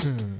Hmm.